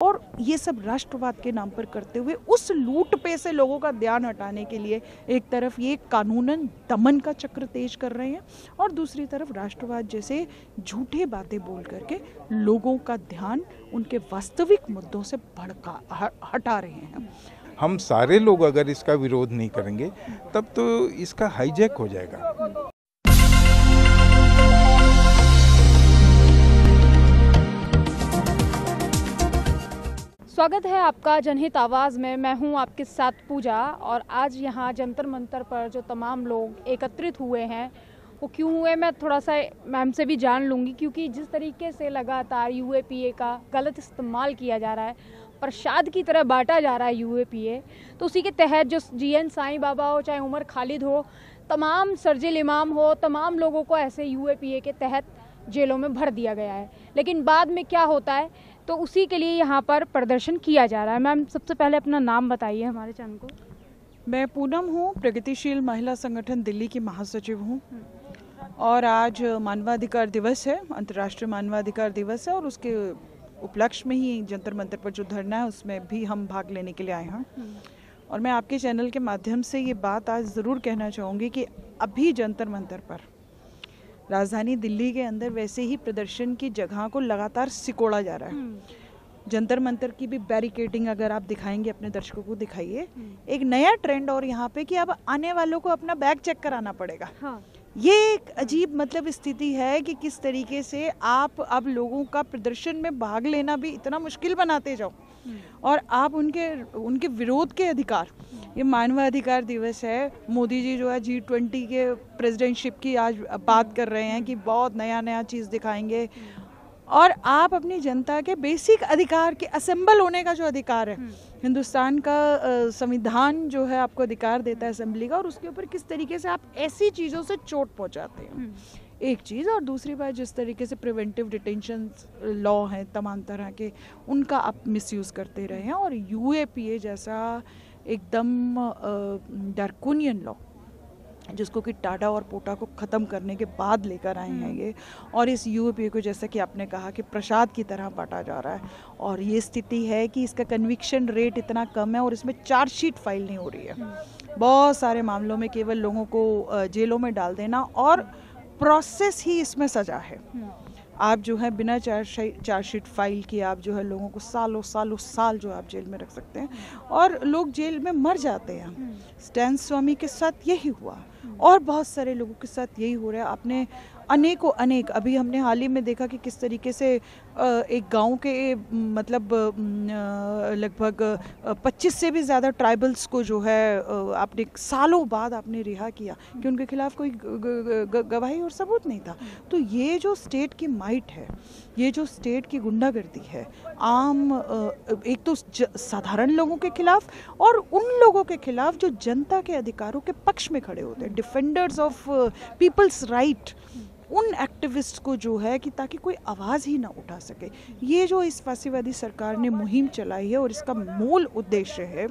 और ये सब राष्ट्रवाद के नाम पर करते हुए उस लूट पे से लोगों का ध्यान हटाने के लिए एक तरफ़ ये कानूनन दमन का चक्र तेज कर रहे हैं और दूसरी तरफ़ राष्ट्रवाद जैसे झूठे बातें बोल करके लोगों का ध्यान उनके वास्तविक मुद्दों से भड़का हटा रहे हैं। हम सारे लोग अगर इसका विरोध नहीं करेंगे, तब तो इसका हाईजैक हो जाएगा। स्वागत है आपका जनहित आवाज़ में। मैं हूँ आपके साथ पूजा और आज यहाँ जंतर मंतर पर जो तमाम लोग एकत्रित हुए हैं, वो क्यों हुए मैं थोड़ा सा मैम से भी जान लूँगी, क्योंकि जिस तरीके से लगातार यू का गलत इस्तेमाल किया जा रहा है, प्रसाद की तरह बांटा जा रहा है यू तो उसी के तहत जो जी एन साईं बाबा हो, चाहे उमर खालिद हो, तमाम सरजिल इमाम हो, तमाम लोगों को ऐसे यू के तहत जेलों में भर दिया गया है। लेकिन बाद में क्या होता है तो उसी के लिए यहाँ पर प्रदर्शन किया जा रहा है। मैम सबसे पहले अपना नाम बताइए हमारे चैनल को। मैं पूनम हूँ प्रगतिशील महिला संगठन दिल्ली की महासचिव हूँ। और आज मानवाधिकार दिवस है अंतर्राष्ट्रीय मानवाधिकार दिवस है और उसके उपलक्ष्य में ही जंतर मंतर पर जो धरना है उसमें भी हम भाग लेने के लिए आए हैं। और मैं आपके चैनल के माध्यम से ये बात आज ज़रूर कहना चाहूँगी कि अभी जंतर मंतर पर राजधानी दिल्ली के अंदर वैसे ही प्रदर्शन की जगह को लगातार सिकोड़ा जा रहा है हम्म। जंतर मंतर की भी बैरिकेडिंग अगर आप दिखाएँगे अपने दर्शकों को दिखाइए हम्म। एक नया ट्रेंड और यहाँ पे कि अब आने वालों को अपना बैग चेक कराना पड़ेगा हाँ। ये एक अजीब मतलब स्थिति है कि किस तरीके से आप अब लोगों का प्रदर्शन में भाग लेना भी इतना मुश्किल बनाते जाओ। और आप उनके उनके विरोध के अधिकार, ये मानवाधिकार दिवस है मोदी जी जो है जी ट्वेंटी के प्रेसिडेंटशिप की आज बात कर रहे हैं कि बहुत नया नया चीज़ दिखाएँगे और आप अपनी जनता के बेसिक अधिकार के असेंबल होने का जो अधिकार है। हिंदुस्तान का संविधान जो है आपको अधिकार देता है असेंबली का और उसके ऊपर किस तरीके से आप ऐसी चीज़ों से चोट पहुंचाते हैं। एक चीज़ और दूसरी बात जिस तरीके से प्रिवेंटिव डिटेंशन लॉ हैं तमाम तरह के उनका आप मिसयूज़ करते रहे हैं और यूएपीए जैसा एकदम डार्कोनियन लॉ जिसको कि टाटा और पोटा को ख़त्म करने के बाद लेकर आए हैं हम्म। ये और इस यूएपीए को जैसा कि आपने कहा कि प्रसाद की तरह बांटा जा रहा है और ये स्थिति है कि इसका कन्विक्शन रेट इतना कम है और इसमें चार्जशीट फ़ाइल नहीं हो रही है हम्म। बहुत सारे मामलों में केवल लोगों को जेलों में डाल देना और प्रोसेस ही इसमें सजा है। हम्म। आप जो है बिना चार्ज चार्जशीट फ़ाइल किए आप जो है लोगों को सालों सालों साल जो आप जेल में रख सकते हैं। और लोग जेल में मर जाते हैं। स्टैन स्वामी के साथ यही हुआ। और बहुत सारे लोगों के साथ यही हो रहा है। आपने अनेकों, अनेक। अभी हमने हाल ही में देखा कि किस तरीके से एक गाँव के मतलब लगभग 25 से भी ज़्यादा ट्राइबल्स को जो है आपने सालों बाद आपने रिहा किया कि उनके खिलाफ कोई गवाही और सबूत नहीं था। तो ये जो स्टेट की माइट है, ये जो स्टेट की गुंडागर्दी है, आम एक तो साधारण लोगों के खिलाफ और उन लोगों के खिलाफ जो जनता के अधिकारों के पक्ष में खड़े होते हैं। डिफेंडर्स ऑफ़ पीपल्स राइट उन एक्टिविस्ट को जो है कि ताकि कोई आवाज़ ही ना उठा सके। ये जो इस फांसीवादी सरकार ने मुहिम चलाई है और इसका मूल उद्देश्य है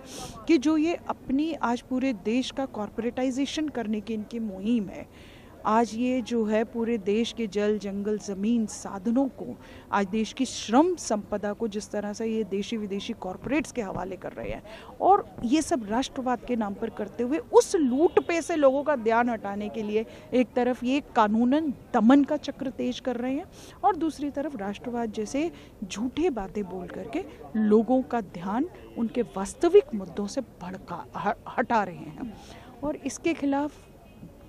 कि जो ये अपनी आज पूरे देश का कॉरपोरेटाइजेशन करने की इनकी मुहिम है आज ये जो है पूरे देश के जल, जंगल, ज़मीन साधनों को, आज देश की श्रम संपदा को जिस तरह से ये देशी विदेशी कॉरपोरेट्स के हवाले कर रहे हैं और ये सब राष्ट्रवाद के नाम पर करते हुए उस लूट पे से लोगों का ध्यान हटाने के लिए एक तरफ़ ये कानूनन दमन का चक्र तेज कर रहे हैं और दूसरी तरफ़ राष्ट्रवाद जैसे झूठे बातें बोल करके लोगों का ध्यान उनके वास्तविक मुद्दों से भड़का हटा रहे हैं। और इसके खिलाफ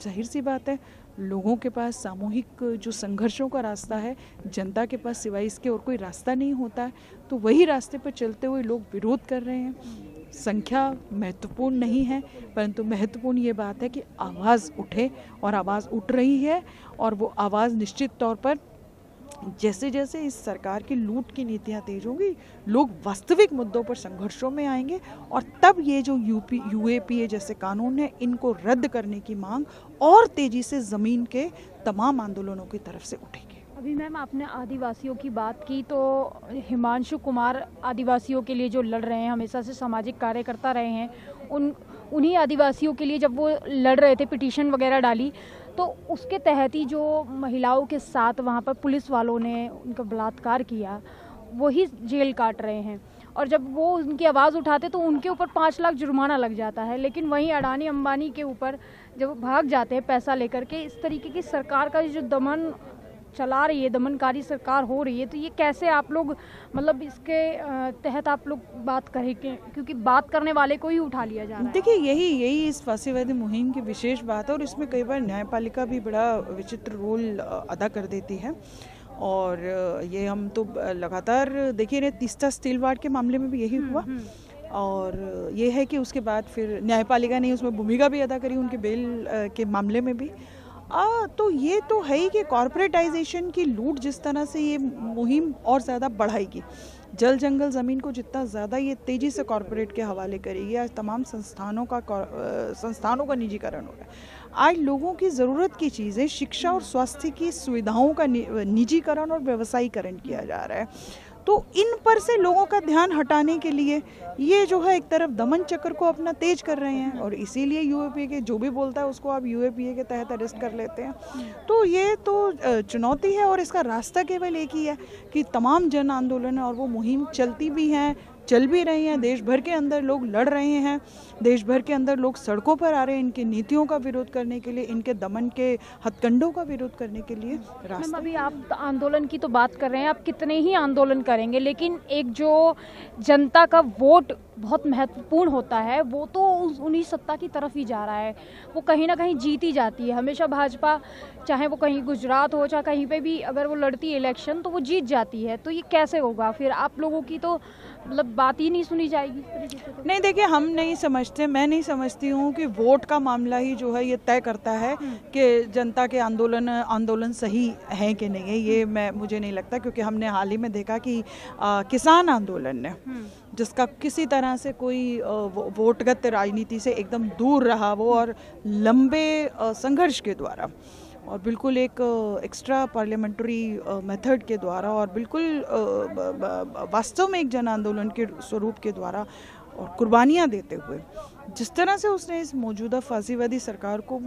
ज़ाहिर सी बात है लोगों के पास, सामूहिक जो संघर्षों का रास्ता है, जनता के पास सिवाय इसके और कोई रास्ता नहीं होता है तो वही रास्ते पर चलते हुए लोग विरोध कर रहे हैं। संख्या महत्वपूर्ण नहीं है, परंतु महत्वपूर्ण ये बात है कि आवाज़ उठे और आवाज़ उठ रही है और वो आवाज़ निश्चित तौर पर जैसे जैसे इस सरकार की लूट की नीतियाँ तेज होंगी, लोग वास्तविक मुद्दों पर संघर्षों में आएँगे और तब ये जो यूपी यूएपीए जैसे कानून है, इनको रद्द करने की मांग और तेज़ी से ज़मीन के तमाम आंदोलनों की तरफ़ से उठेगी। अभी मैम आपने आदिवासियों की बात की तो हिमांशु कुमार आदिवासियों के लिए जो लड़ रहे हैं, हमेशा से सामाजिक कार्य करता रहे हैं, उन, उन्हीं आदिवासियों के लिए जब वो लड़ रहे थे, पिटीशन वगैरह डाली तो उसके तहत ही जो महिलाओं के साथ वहाँ पर पुलिस वालों ने उनका बलात्कार किया, वही जेल काट रहे हैं। और जब वो उनकी आवाज़ उठाते तो उनके ऊपर पाँच लाख जुर्माना लग जाता है। लेकिन वहीं अडानी अंबानी के ऊपर जब भाग जाते हैं पैसा लेकर के, इस तरीके की सरकार का जो दमन चला रही है दमनकारी सरकार हो रही है तो ये कैसे आप लोग मतलब इसके तहत आप लोग बात करेंगे क्योंकि बात करने वाले को ही उठा लिया जा रहा है। देखिए यही यही इस फांसीवादी मुहिम की विशेष बात है और इसमें कई बार न्यायपालिका भी बड़ा विचित्र रोल अदा कर देती है। और ये हम तो लगातार देखिए रहे तीस्ता स्टील वार्ड के मामले में भी यही हुआ। हम्म, हम्म। और ये है कि उसके बाद फिर न्यायपालिका ने उसमें भूमिका भी अदा करी उनके बेल के मामले में भी। आ, तो ये तो है ही कि कॉरपोरेटाइजेशन की लूट जिस तरह से ये मुहिम और ज़्यादा बढ़ाएगी जल जंगल ज़मीन को जितना ज़्यादा ये तेज़ी से कॉरपोरेट के हवाले करेगी आज तमाम संस्थानों का संस्थानों का निजीकरण हो रहा है। आज लोगों की ज़रूरत की चीज़ें शिक्षा और स्वास्थ्य की सुविधाओं का निजीकरण और व्यवसायीकरण किया जा रहा है। तो इन पर से लोगों का ध्यान हटाने के लिए ये जो है एक तरफ़ दमन चक्र को अपना तेज कर रहे हैं और इसीलिए यूएपीए के जो भी बोलता है उसको आप यूएपीए के तहत अरेस्ट कर लेते हैं। तो ये तो चुनौती है और इसका रास्ता केवल एक ही है कि तमाम जन आंदोलन और वो मुहिम चलती भी हैं चल भी रही हैं देश भर के अंदर लोग लड़ रहे हैं देश भर के अंदर लोग सड़कों पर आ रहे हैं इनकी नीतियों का विरोध करने के लिए इनके दमन के हथकंडों का विरोध करने के लिए रास्ते अभी आप आंदोलन की तो बात कर रहे हैं आप कितने ही आंदोलन करेंगे लेकिन एक जो जनता का वोट बहुत महत्वपूर्ण होता है वो तो उन्हीं सत्ता की तरफ़ ही जा रहा है। वो कहीं ना कहीं जीत ही जाती है। हमेशा भाजपा चाहे वो कहीं गुजरात हो चाहे कहीं पे भी अगर वो लड़ती है इलेक्शन तो वो जीत जाती है। तो ये कैसे होगा? फिर आप लोगों की तो मतलब बात ही नहीं सुनी जाएगी तो। नहीं देखिए हम नहीं समझते मैं नहीं समझती हूँ कि वोट का मामला ही जो है ये तय करता है हम्म। कि जनता के आंदोलन आंदोलन सही है कि नहीं है ये मैं मुझे नहीं लगता क्योंकि हमने हाल ही में देखा कि आ, किसान आंदोलन ने हम्म। जिसका किसी तरह से कोई वोटगत राजनीति से एकदम दूर रहा वो और लंबे संघर्ष के द्वारा और बिल्कुल एक एक्स्ट्रा पार्लियामेंट्री मेथड के द्वारा और बिल्कुल वास्तव में एक जन आंदोलन के स्वरूप के द्वारा और कुर्बानियाँ देते हुए, जिस तरह से उसने इस मौजूदा फांसीवादी सरकार को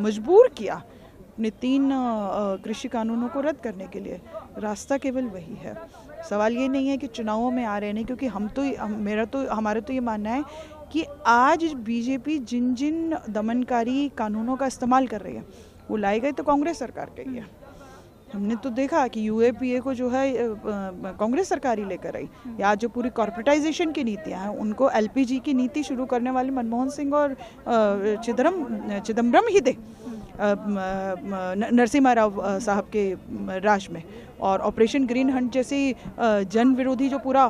मजबूर किया अपने तीन कृषि कानूनों को रद्द करने के लिए, रास्ता केवल वही है। सवाल ये नहीं है कि चुनावों में आ रहे नहीं, क्योंकि हम तो मेरा तो हमारा तो ये मानना है कि आज बीजेपी जिन जिन दमनकारी कानूनों का इस्तेमाल कर रही है वो लाई गई तो कांग्रेस सरकार गई ही हमने तो देखा कि यूएपीए को जो है कांग्रेस सरकार ही लेकर आई। या जो पूरी कॉर्पोरेटाइजेशन की नीतियाँ हैं, उनको एलपीजी की नीति शुरू करने वाले मनमोहन सिंह और चिदम्बरम ही थे नरसिम्हा राव साहब के राज में। और ऑपरेशन ग्रीन हंट जैसी जन विरोधी जो पूरा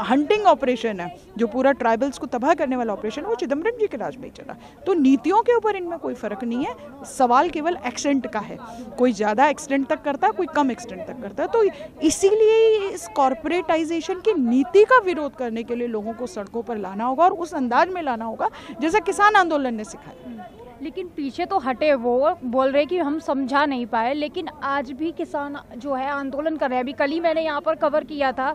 हंटिंग ऑपरेशन है, जो पूरा ट्राइबल्स को तबाह करने वाला ऑपरेशन है, वो चिदम्बरम जी के राज में ही चला। तो नीतियों के ऊपर इनमें कोई फ़र्क नहीं है, सवाल केवल एक्सटेंट का है। कोई ज़्यादा एक्सटेंट तक करता है, कोई कम एक्सटेंट तक करता है। तो इसीलिए इस कॉरपोरेटाइजेशन की नीति का विरोध करने के लिए लोगों को सड़कों पर लाना होगा और उस अंदाज में लाना होगा, जैसा किसान आंदोलन ने सिखाया। लेकिन पीछे तो हटे वो, बोल रहे कि हम समझा नहीं पाए, लेकिन आज भी किसान जो है आंदोलन कर रहे हैं। अभी कल ही मैंने यहाँ पर कवर किया था,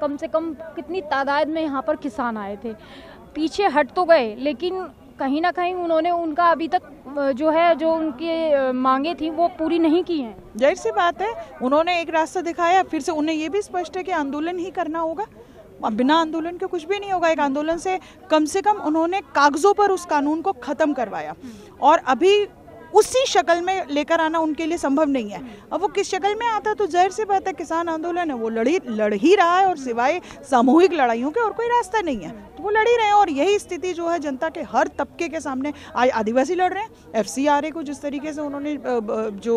कम से कम कितनी तादाद में यहाँ पर किसान आए थे। पीछे हट तो गए, लेकिन कहीं ना कहीं उन्होंने उनका अभी तक, जो है, जो उनकी मांगे थी, वो पूरी नहीं की हैं। ज़ाहिर सी बात है, उन्होंने एक रास्ता दिखाया, फिर से उन्हें ये भी स्पष्ट है कि आंदोलन ही करना होगा। बिना आंदोलन के कुछ भी नहीं होगा। एक आंदोलन से कम से कम उन्होंने कागजों पर उस कानून को ख़त्म करवाया। और अभी उसी शक्ल में लेकर आना उनके लिए संभव नहीं है। अब वो किस शक्ल में आता तो ज़ाहिर सी बात है किसान आंदोलन है वो लड़ी लड़ ही रहा है और सिवाय सामूहिक लड़ाइयों के और कोई रास्ता नहीं है। तो वो लड़ ही रहे हैं और यही स्थिति जो है जनता के हर तबके के सामने आज आदिवासी लड़ रहे हैं एफ़ को जिस तरीके से उन्होंने जो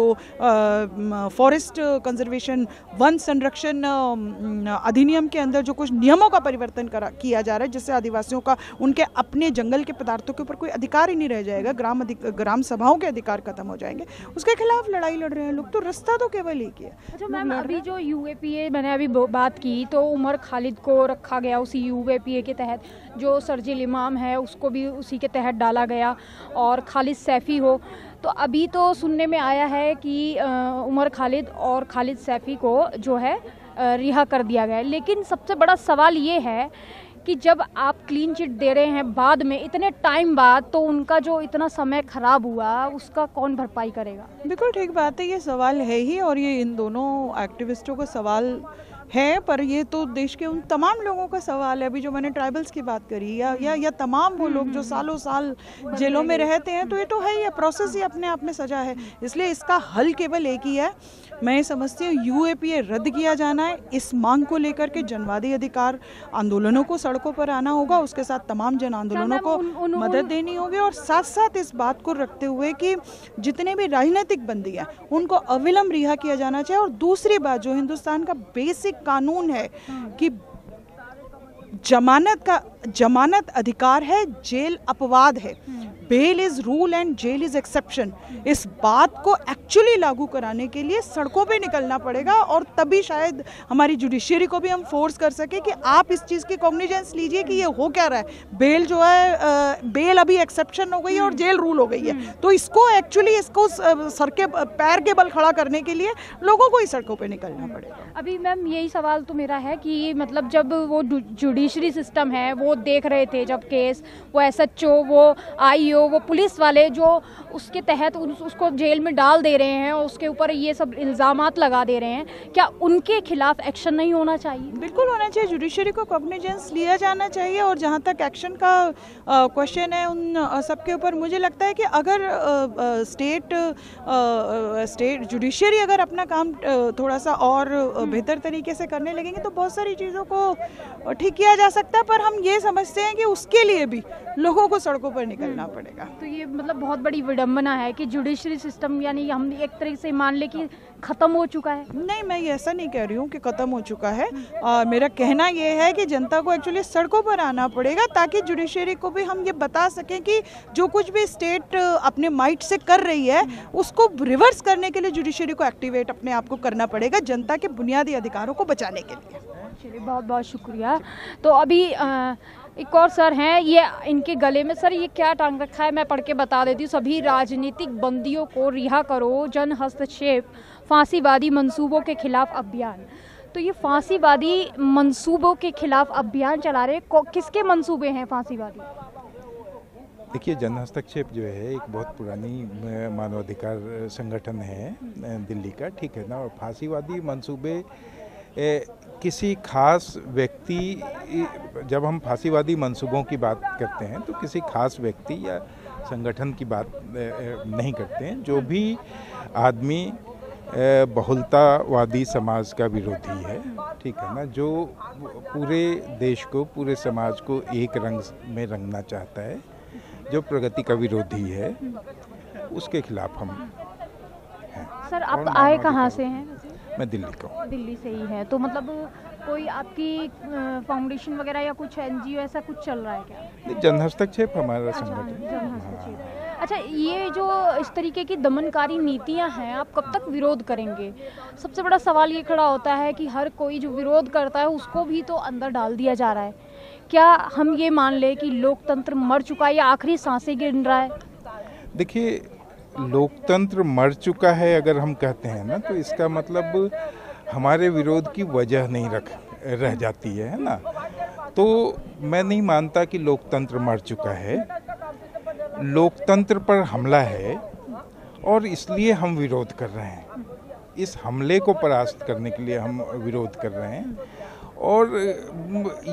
फॉरेस्ट कंजर्वेशन वन संरक्षण अधिनियम के अंदर जो कुछ नियमों का परिवर्तन करा किया जा रहा है जिससे आदिवासियों का उनके अपने जंगल के पदार्थों के ऊपर कोई अधिकार ही नहीं रह जाएगा। ग्राम अधिक, ग्राम सभाओं के अधिकार खत्म हो जाएँगे। उसके खिलाफ लड़ाई लड़ रहे हैं लोग तो रास्ता तो केवल एक ही है। अच्छा मैम अभी जो यूएपीए मैंने अभी बात की तो उमर खालिद को रखा गया उसी यूएपीए के तहत। जो सरजिल इमाम है उसको भी उसी के तहत डाला गया और खालिद सैफ़ी हो। तो अभी तो सुनने में आया है कि उमर खालिद और खालिद सैफ़ी को जो है रिहा कर दिया गया लेकिन सबसे बड़ा सवाल ये है कि जब आप क्लीन चिट दे रहे हैं बाद में इतने टाइम बाद तो उनका जो इतना समय खराब हुआ उसका कौन भरपाई करेगा? बिल्कुल ठीक बात है ये सवाल है ही और ये इन दोनों एक्टिविस्टों का सवाल है पर ये तो देश के उन तमाम लोगों का सवाल है। अभी जो मैंने ट्राइबल्स की बात करी या या या तमाम वो लोग जो सालों साल जेलों में रहते हैं तो ये तो है ही प्रोसेस ही अपने आप में सजा है। इसलिए इसका हल केवल एक ही है मैं ये समझती हूँ यू रद्द किया जाना है। इस मांग को लेकर के जनवादी अधिकार आंदोलनों को सड़कों पर आना होगा। उसके साथ तमाम जन आंदोलनों को उन- उन- मदद देनी होगी और साथ साथ इस बात को रखते हुए कि जितने भी राजनीतिक बंदी हैं उनको अविलंब रिहा किया जाना चाहिए। और दूसरी बात जो हिंदुस्तान का बेसिक कानून है। कि जमानत का जमानत अधिकार है, जेल अपवाद है। Bail is rule and jail is exception. इस बात को एक्चुअली लागू कराने के लिए सड़कों पे निकलना पड़ेगा और तभी शायद हमारी जुडिशियरी को भी हम फोर्स कर सके कि आप इस चीज़ की कॉग्निजेंस लीजिए कि ये हो क्या रहा है। बेल जो है बेल अभी एक्सेप्शन हो गई है और जेल रूल हो गई है। तो इसको एक्चुअली इसको सर के, पैर के बल खड़ा करने के लिए लोगों को ही सड़कों पर निकलना पड़ेगा। अभी मैम यही सवाल तो मेरा है कि मतलब जब वो जुडिशरी सिस्टम है, वो देख रहे थे जब केस वो एस एच वो आईओ वो पुलिस वाले जो उसके तहत उस, उसको जेल में डाल दे रहे हैं और उसके ऊपर ये सब इल्ज़ाम लगा दे रहे हैं क्या उनके खिलाफ एक्शन नहीं होना चाहिए? बिल्कुल होना चाहिए। जुडिशरी को कॉग्निजेंस लिया जाना चाहिए और जहाँ तक एक्शन का क्वेश्चन है उन सबके ऊपर मुझे लगता है कि अगर स्टेट स्टेट जुडिशरी अगर अपना काम थोड़ा सा और बेहतर तरीके से करने लगेंगे तो बहुत सारी चीज़ों को ठीक किया जा सकता है पर हम ये समझते हैं कि उसके लिए भी लोगों को सड़कों पर निकलना पड़ेगा। तो ये मतलब बहुत बड़ी विडंबना है कि जुडिशरी सिस्टम यानी हम एक तरीके से मान ले कि ख़त्म हो चुका है। नहीं मैं ये ऐसा नहीं कह रही हूँ कि ख़त्म हो चुका है। आ, मेरा कहना ये है कि जनता को एक्चुअली सड़कों पर आना पड़ेगा ताकि जुडिशरी को भी हम ये बता सकें कि जो कुछ भी स्टेट अपने माइट से कर रही है उसको रिवर्स करने के लिए जुडिशरी को एक्टिवेट अपने आप को करना पड़ेगा जनता के बुनियादी अधिकारों को बचाने के लिए। चलिए, बहुत बहुत शुक्रिया। तो अभी एक और सर हैं, ये इनके गले में, सर ये क्या टांग रखा है, मैं पढ़ के बता देती हूँ। सभी राजनीतिक बंदियों को रिहा करो जन हस्तक्षेप फांसीवादी मंसूबों के खिलाफ अभियान। तो ये फांसीवादी मंसूबों के खिलाफ अभियान चला रहे किसके मंसूबे हैं फांसीवादी? देखिए जन हस्तक्षेप जो है, एक बहुत पुरानी मानवाधिकार संगठन है दिल्ली का, ठीक है ना? और फांसीवादी मंसूबे अ, किसी खास व्यक्ति जब हम फांसीवादी मंसूबों की बात करते हैं तो किसी खास व्यक्ति या संगठन की बात नहीं करते हैं। जो भी आदमी बहुलतावादी समाज का विरोधी है ठीक है ना जो पूरे देश को पूरे समाज को एक रंग में रंगना चाहता है जो प्रगति का विरोधी है उसके खिलाफ हम हैं। सर आप आए कहाँ से हैं? मैं दिल्ली का हूँ। दिल्ली से ही है। तो मतलब कोई आपकी फाउंडेशन वगैरह या कुछ एनजीओ ऐसा कुछ चल रहा है क्या? नहीं, जन हस्तक्षेप हमारा अच्छा, संगठन हाँ। अच्छा ये जो इस तरीके की दमनकारी नीतियाँ हैं आप कब तक विरोध करेंगे? सबसे बड़ा सवाल ये खड़ा होता है कि हर कोई जो विरोध करता है उसको भी तो अंदर डाल दिया जा रहा है। क्या हम ये मान ले कि लोकतंत्र मर चुका है या आखिरी साँसें गिन रहा है? देखिए लोकतंत्र मर चुका है अगर हम कहते हैं ना तो इसका मतलब हमारे विरोध की वजह नहीं रख, रह जाती है ना? तो मैं नहीं मानता कि लोकतंत्र मर चुका है। लोकतंत्र पर हमला है और इसलिए हम विरोध कर रहे हैं। इस हमले को परास्त करने के लिए हम विरोध कर रहे हैं। और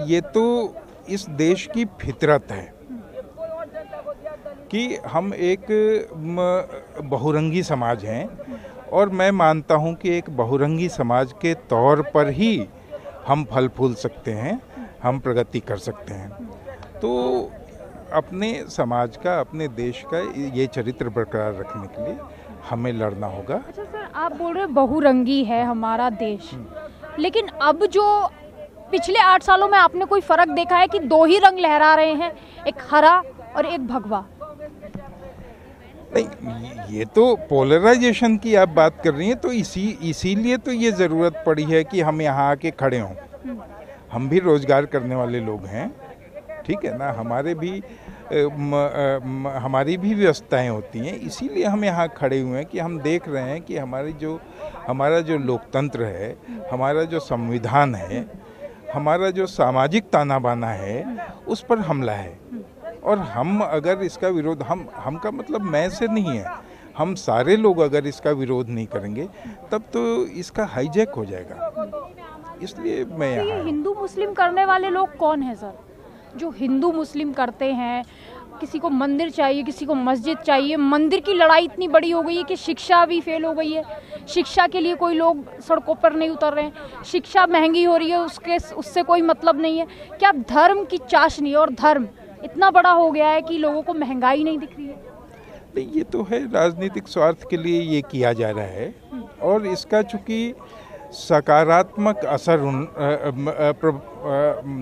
ये तो इस देश की फितरत है। कि हम एक बहुरंगी समाज हैं और मैं मानता हूँ कि एक बहुरंगी समाज के तौर पर ही हम फल फूल सकते हैं हम प्रगति कर सकते हैं। तो अपने समाज का अपने देश का ये चरित्र बरकरार रखने के लिए हमें लड़ना होगा। अच्छा सर आप बोल रहे हैं बहुरंगी है हमारा देश। लेकिन अब जो पिछले आठ सालों में आपने कोई फ़र्क देखा है कि दो ही रंग लहरा रहे हैं एक हरा और एक भगवा? नहीं ये तो पोलराइजेशन की आप बात कर रही हैं तो इसी इसीलिए तो ये ज़रूरत पड़ी है कि हम यहाँ आके खड़े हों। हम भी रोज़गार करने वाले लोग हैं ठीक है ना? हमारे भी म, म, हमारी भी व्यवस्थाएँ होती हैं इसीलिए हम यहाँ खड़े हुए हैं कि हम देख रहे हैं कि हमारी जो हमारा जो लोकतंत्र है हमारा जो संविधान है हमारा जो सामाजिक ताना बाना है उस पर हमला है। और हम अगर इसका विरोध हम हम का मतलब मैं से नहीं है। हम सारे लोग अगर इसका विरोध नहीं करेंगे तब तो इसका हाईजैक हो जाएगा। इसलिए मैं तो ये यहाँ हिंदू मुस्लिम करने वाले लोग कौन है सर? जो हिंदू मुस्लिम करते हैं किसी को मंदिर चाहिए किसी को मस्जिद चाहिए मंदिर की लड़ाई इतनी बड़ी हो गई है कि शिक्षा भी फेल हो गई है। शिक्षा के लिए कोई लोग सड़कों पर नहीं उतर रहे हैं। शिक्षा महँगी हो रही है उसके उससे कोई मतलब नहीं है। क्या धर्म की चाशनी और धर्म इतना बड़ा हो गया है कि लोगों को महँगाई नहीं दिख रही है। नहीं, ये तो है, राजनीतिक स्वार्थ के लिए ये किया जा रहा है। और इसका चूँकि सकारात्मक असर उन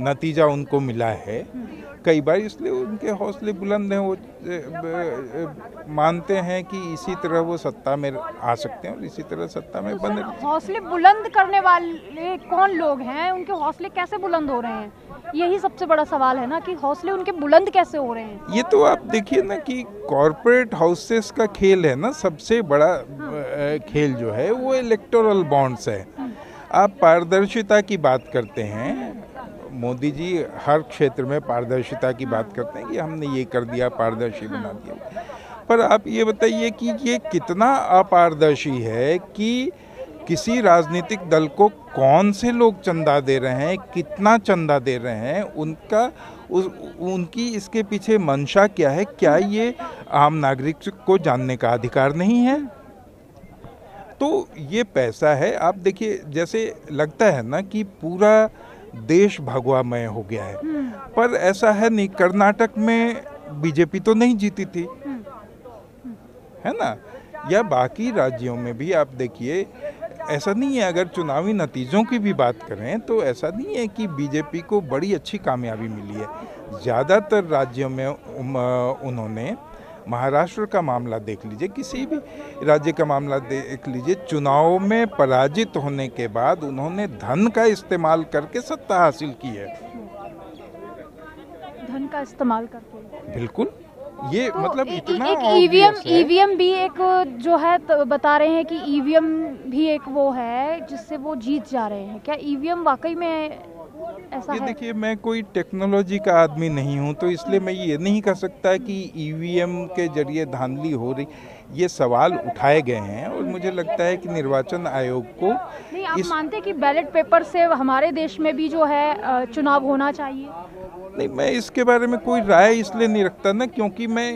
नतीजा उनको मिला है कई बार इसलिए उनके हौसले बुलंद हैं वो मानते हैं कि इसी तरह वो सत्ता में आ सकते हैं और इसी तरह सत्ता में सर, हौसले बुलंद करने वाले कौन लोग हैं? उनके हौसले कैसे बुलंद हो रहे हैं? यही सबसे बड़ा सवाल है ना कि हौसले उनके बुलंद कैसे हो रहे हैं? ये तो आप देखिए ना कि कॉरपोरेट हाउसेस का खेल है ना सबसे बड़ा अ, खेल जो है वो इलेक्टोरल बॉन्ड्स है। आप पारदर्शिता की बात करते हैं मोदी जी हर क्षेत्र में पारदर्शिता की बात करते हैं कि हमने ये कर दिया पारदर्शी बना दिया। पर आप ये बताइए कि ये कितना अपारदर्शी है कि किसी राजनीतिक दल को कौन से लोग चंदा दे रहे हैं कितना चंदा दे रहे हैं उनका उस उनकी इसके पीछे मंशा क्या है? क्या ये आम नागरिक को जानने का अधिकार नहीं है? तो ये पैसा है। आप देखिए जैसे लगता है ना कि पूरा देश भगवामय हो गया है। पर ऐसा है नहीं, कर्नाटक में बीजेपी तो नहीं जीती थी। है ना? या बाकी राज्यों में भी आप देखिए, ऐसा नहीं है, अगर चुनावी नतीजों की भी बात करें तो ऐसा नहीं है कि बीजेपी को बड़ी अच्छी कामयाबी मिली है। ज़्यादातर राज्यों में उन्होंने महाराष्ट्र का मामला देख लीजिए किसी भी राज्य का मामला देख लीजिए चुनाव में पराजित होने के बाद उन्होंने धन का इस्तेमाल करके सत्ता हासिल की है। धन का इस्तेमाल करके। बिल्कुल। ये तो मतलब इतना एक ईवीएम ईवीएम भी एक जो है तो बता रहे हैं कि ईवीएम भी एक वो है जिससे वो जीत जा रहे हैं। क्या ईवीएम वाकई में ये देखिए मैं कोई टेक्नोलॉजी का आदमी नहीं हूँ तो इसलिए मैं ये नहीं कह सकता कि ईवीएम के ज़रिए धांधली हो रही। ये सवाल उठाए गए हैं और मुझे लगता है कि निर्वाचन आयोग को नहीं आप इस मानते कि बैलेट पेपर से हमारे देश में भी जो है चुनाव होना चाहिए? नहीं मैं इसके बारे में कोई राय इसलिए नहीं रखता ना क्योंकि मैं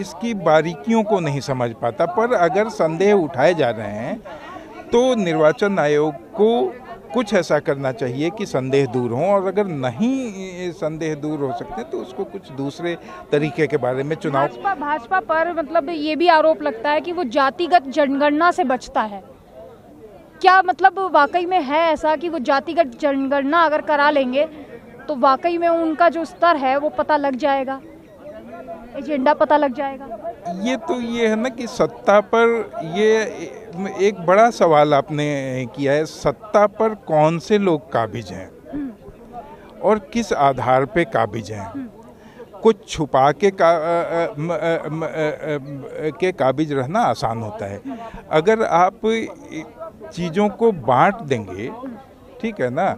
इसकी बारीकियों को नहीं समझ पाता। पर अगर संदेह उठाए जा रहे हैं तो निर्वाचन आयोग को कुछ ऐसा करना चाहिए कि संदेह दूर हो, और अगर नहीं संदेह दूर हो सकते तो उसको कुछ दूसरे तरीके के बारे में चुनाव। भाजपा भाजपा पर मतलब ये भी आरोप लगता है कि वो जातिगत जनगणना से बचता है। क्या मतलब वाकई में है ऐसा कि वो जातिगत जनगणना अगर करा लेंगे तो वाकई में उनका जो स्तर है, वो पता लग जाएगा? एजेंडा पता लग जाएगा? ये तो ये है ना कि सत्ता पर ये एक बड़ा सवाल आपने किया है सत्ता पर कौन से लोग काबिज हैं? और किस आधार पे काबिज हैं? कुछ छुपा के का म, म, अ, अ, के काबिज रहना आसान होता है। अगर आप चीज़ों को बांट देंगे ठीक है ना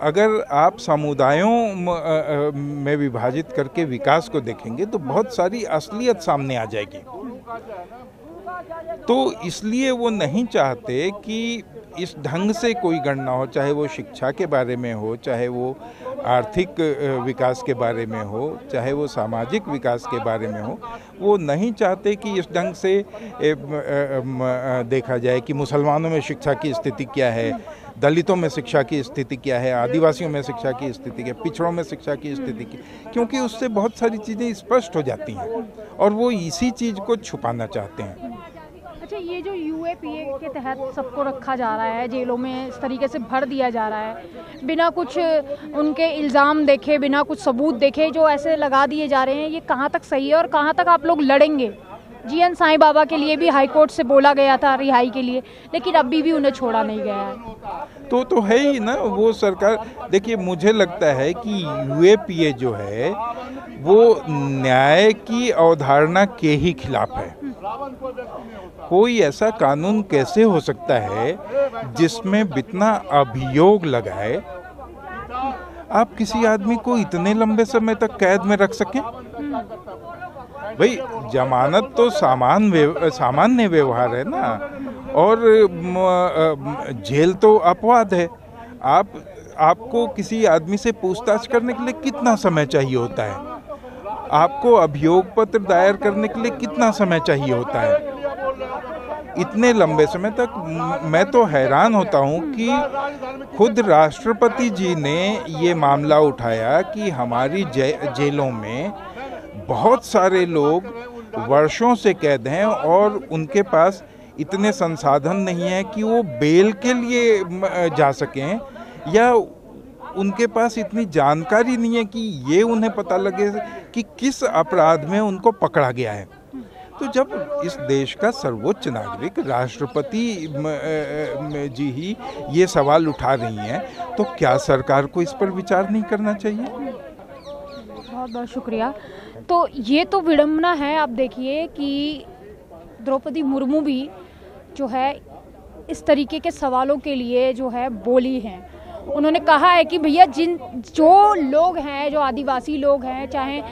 अगर आप समुदायों म- विभाजित करके विकास को देखेंगे तो बहुत सारी असलियत सामने आ जाएगी। तो इसलिए वो नहीं चाहते कि इस ढंग से कोई गणना हो, चाहे वो शिक्षा के बारे में हो, चाहे वो आर्थिक विकास के बारे में हो, चाहे वो सामाजिक विकास के बारे में हो, वो नहीं चाहते कि इस ढंग से देखा जाए कि मुसलमानों में शिक्षा की स्थिति क्या है दलितों में शिक्षा की स्थिति क्या है? आदिवासियों में शिक्षा की स्थिति क्या है? पिछड़ों में शिक्षा की स्थिति की क्योंकि उससे बहुत सारी चीज़ें स्पष्ट हो जाती हैं और वो इसी चीज़ को छुपाना चाहते हैं। अच्छा ये जो यूएपीए के तहत सबको रखा जा रहा है, जेलों में इस तरीके से भर दिया जा रहा है, बिना कुछ उनके इल्ज़ाम देखे, बिना कुछ सबूत देखे, जो ऐसे लगा दिए जा रहे हैं, ये कहाँ तक सही है और कहाँ तक आप लोग लड़ेंगे? जी एन साईं बाबा के लिए भी हाई कोर्ट से बोला गया था रिहाई के लिए, लेकिन अभी भी उन्हें छोड़ा नहीं गया है। तो तो है ही ना, वो सरकार, देखिए मुझे लगता है कि यूएपीए जो है, वो न्याय की अवधारणा के ही खिलाफ है। कोई ऐसा कानून कैसे हो सकता है जिसमें बितना अभियोग लगाए, आप किसी आदमी को इतने लंबे समय तक कैद में रख सकें? भाई जमानत तो सामान सामान्य व्यवहार है ना। और जेल तो अपवाद है। आप आपको किसी आदमी से पूछताछ करने के लिए कितना समय चाहिए होता है? आपको अभियोग पत्र दायर करने के लिए कितना समय चाहिए होता है? इतने लंबे समय तक मैं तो हैरान होता हूँ कि खुद राष्ट्रपति जी ने ये मामला उठाया कि हमारी जे, जेलों में बहुत सारे लोग वर्षों से कैद हैं और उनके पास इतने संसाधन नहीं हैं कि वो बेल के लिए जा सकें या उनके पास इतनी जानकारी नहीं है कि ये उन्हें पता लगे कि किस अपराध में उनको पकड़ा गया है। तो जब इस देश का सर्वोच्च नागरिक, राष्ट्रपति जी ही ये सवाल उठा रही हैं तो क्या सरकार को इस पर विचार नहीं करना चाहिए? बहुत बहुत शुक्रिया। तो ये तो विडम्बना है, आप देखिए कि द्रौपदी मुर्मू भी जो है, इस तरीके के सवालों के लिए जो है, बोली हैं। उन्होंने कहा है कि भैया, जिन, जो लोग हैं, जो आदिवासी लोग हैं, चाहे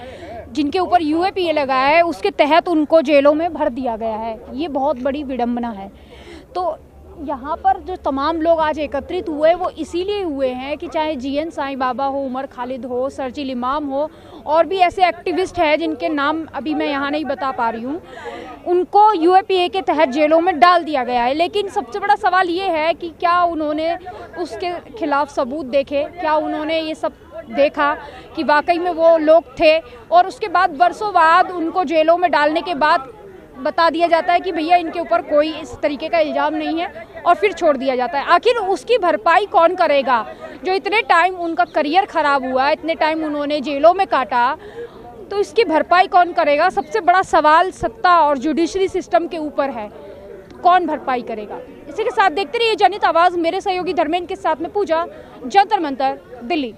जिनके ऊपर यू ए लगा है, उसके तहत उनको जेलों में भर दिया गया है। ये बहुत बड़ी विडम्बना है। तो यहाँ पर जो तमाम लोग आज एकत्रित हुए, वो इसीलिए हुए हैं कि चाहे जी एन साई बाबा हो, उमर खालिद हो, सरजिल इमाम हो, और भी ऐसे एक्टिविस्ट हैं जिनके नाम अभी मैं यहाँ नहीं बता पा रही हूँ। उनको यूएपीए के तहत जेलों में डाल दिया गया है। लेकिन सबसे बड़ा सवाल ये है कि क्या उन्होंने उसके खिलाफ सबूत देखे? क्या उन्होंने ये सब देखा कि वाकई में वो लोग थे? और उसके बाद वर्षों बाद उनको जेलों में डालने के बाद बता दिया जाता है कि भैया इनके ऊपर कोई इस तरीके का इल्ज़ाम नहीं है और फिर छोड़ दिया जाता है। आखिर उसकी भरपाई कौन करेगा? जो इतने टाइम उनका करियर ख़राब हुआ, इतने टाइम उन्होंने जेलों में काटा तो इसकी भरपाई कौन करेगा? सबसे बड़ा सवाल सत्ता और जुडिशरी सिस्टम के ऊपर है। कौन भरपाई करेगा? इसी के साथ देखते रहिए, जनित आवाज़ मेरे सहयोगी धर्मेंद्र के साथ में पूजा, जंतर मंतर, दिल्ली।